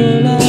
people